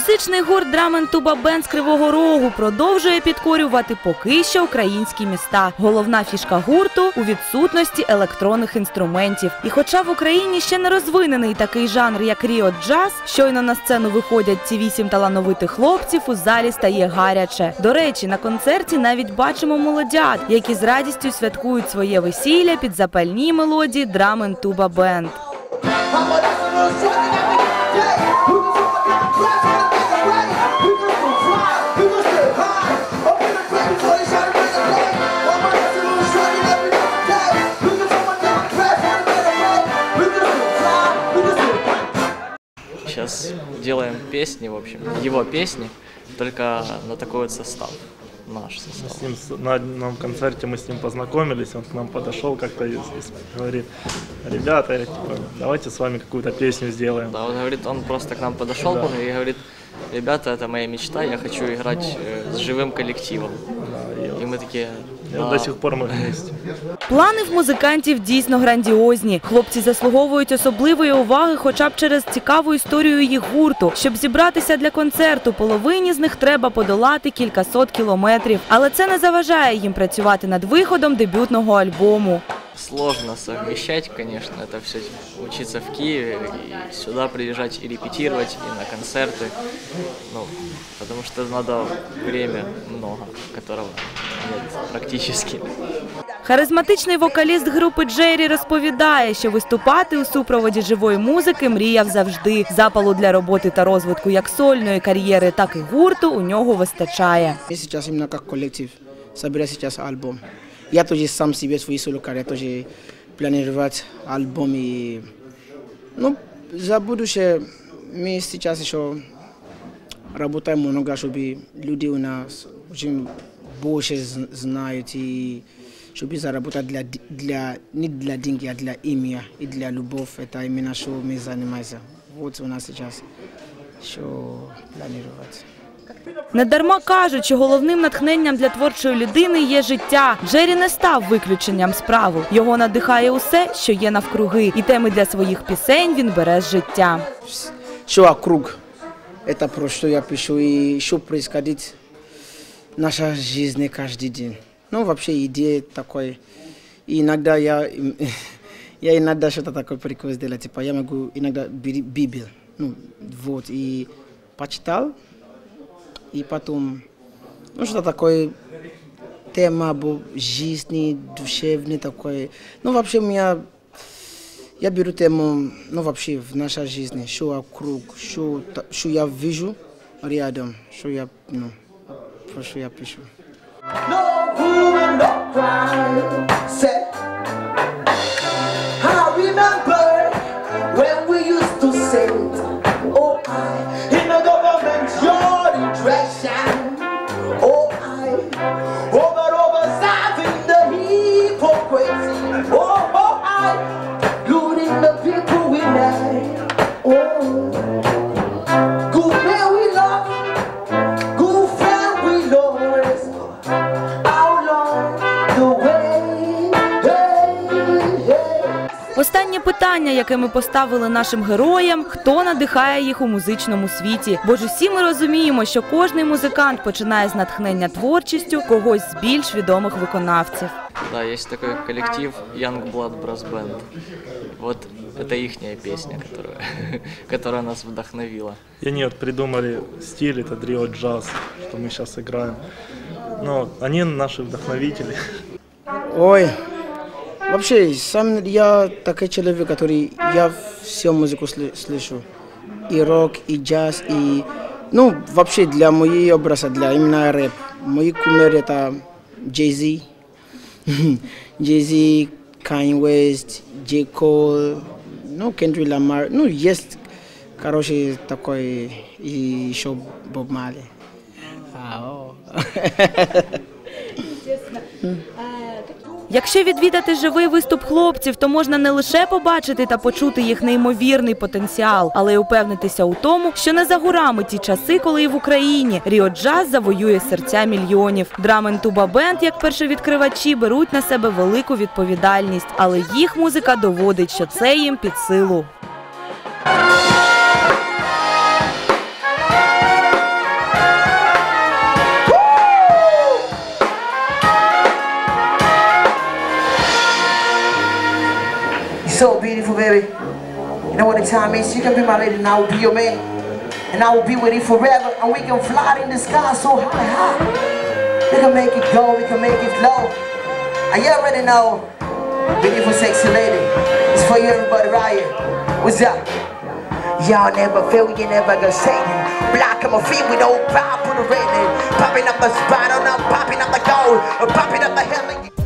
Музичний гурт Dram&Tuba Band з Кривого Рогу продовжує підкорювати поки що українські міста. Головна фішка гурту у відсутності електронних інструментів. І хоча в Україні ще не розвинений такий жанр, як real jazz, щойно на сцену виходять ці вісім талановитих хлопців, у залі стає гаряче. До речі, на концерті навіть бачимо молодят, які з радістю святкують своє весілля під запальні мелодії Dram&Tuba Band. Сейчас песни, в общем, его песни, только на такой вот состав, наш состав. С ним на одном концерте мы с ним познакомились, он к нам подошел как-то и, и говорит, ребята, типа, давайте с вами какую-то песню сделаем. Да, он говорит, он просто к нам подошел, Да. помню, и говорит, ребята, это моя мечта, я хочу играть э, с живым коллективом. Да, и, И мы такие. До сих пор ми вместе. Плани в музикантів дійсно грандіозні. Хлопці заслуговують особливої уваги, хоча б через цікаву історію їх гурту. Щоб зібратися для концерту, половині з них треба подолати кількасот кілометрів. Але це не заважає їм працювати над виходом дебютного альбому Сложно совмещать, конечно, это все учиться в Киеве и сюда приезжать и репетировать, и на концерты, ну, потому что надо время много, которого нет практически. Харизматичний вокаліст групи Джері розповідає, що виступати у супроводі живої музики мріяв завжди. Запалу для роботи та розвитку як сольної кар'єри, так і гурту у нього вистачає. Мы сейчас именно как коллектив собирать сейчас альбом. Я тоже сам себе свою соло карьеру тоже планировать альбом и ну за будущее мы сейчас еще работаем много, чтобы люди у нас очень больше з- знают и чтобы заработать для, д- для, не для деньги, а для имя и для любовь. Это именно что мы занимаемся. Вот у нас сейчас что планировать. Недарма кажуть, що головним натхненням для творчої людини є життя. Джері не став виключенням справу. Його надихає усе, що є навкруги, і теми для своїх пісень він бере з життя. все вокруг. Это про что я пишу и что происходит в нашей жизни каждый день. Ну, идея такой. И иногда я, я иногда что-то такое прикол сделать. Типа я могу иногда Библию, ну, вот, и почитал, и потом, ну, что-то такое, тема об жизни, душевной такой. Ну, вообще у меня я беру тему, ну вообще в нашей жизни, что вокруг, что, та- что я вижу рядом, что я, ну, про что я пишу. No woman, no cry. Say, I remember when we used to say, Oh, I in the government, Let's shine. Останнє питання, яке ми поставили нашим героям: хто надихає їх у музичному світі? Бо ж усі ми розуміємо, що кожний музикант починає з натхнення творчістю когось з більш відомих виконавців. Да, есть такой коллектив Young Blood Brass Band. Вот это ихняя песня, которая, которая нас вдохновила. И они вот придумали стиль, это дрио джаз, что мы сейчас играем. Но они наши вдохновители. Ой, вообще, сам я такой человек, который, я всю музыку сли- слышу. И рок, и джаз, и, ну, вообще для моей образа, для именно рэп. Мои кумиры это Джей Зи, Джей Зи, Kanye West, J. Cole, ну, Кендрик Ламар, ну, есть, короче, такой, и еще Боб Марли. Ау. Якщо відвідати живий виступ хлопців, то можна не лише побачити та почути їх неймовірний потенціал, але й упевнитися у тому, що не за горами ті часи, коли і в Україні real jazz завоює серця мільйонів. Dram&Tuba Band, як першовідкривачі, беруть на себе велику відповідальність, але їх музика доводить, що це їм під силу. So beautiful, baby. You know what the time is? You can be my lady and I will be your man. And I will be with you forever. And we can fly in the sky so high, high. We can make it go, we can make it flow. And you already know. Beautiful, sexy lady. It's for you, everybody, right here. What's up? Y'all never feel, you never go Satan. Block on my feet with no pop on the rating. Popping up the spot, on up, popping up the gold, popping up the hell.